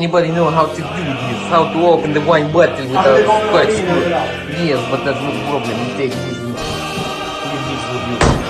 anybody know how to do this, how to open the wine bottle without quite screw. Yes, but that's no problem, you take this, you this with you.